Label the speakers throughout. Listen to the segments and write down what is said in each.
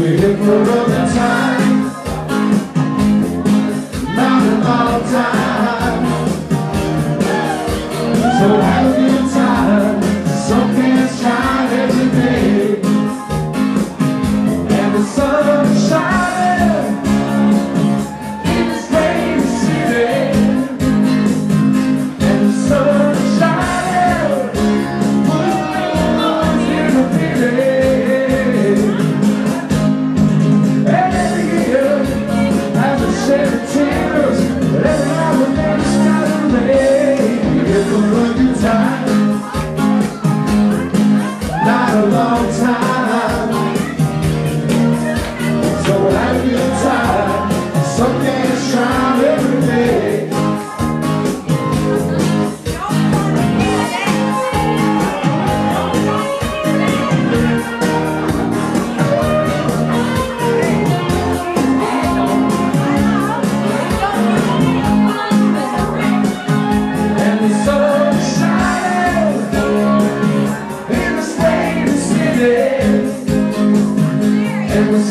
Speaker 1: We hit for another time. Not another time.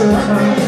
Speaker 1: so high